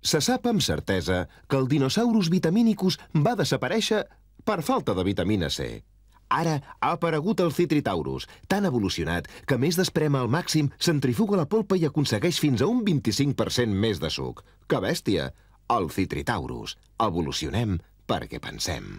Se sap amb certesa que el Dinosaurus vitaminicus va desaparèixer per falta de vitamina C. Ara ha aparegut el Citritaurus, tan evolucionat que més d'esprema al màxim centrifuga la polpa i aconsegueix fins a un 25% més de suc. Que bèstia! El Citritaurus. Evolucionem perquè pensem.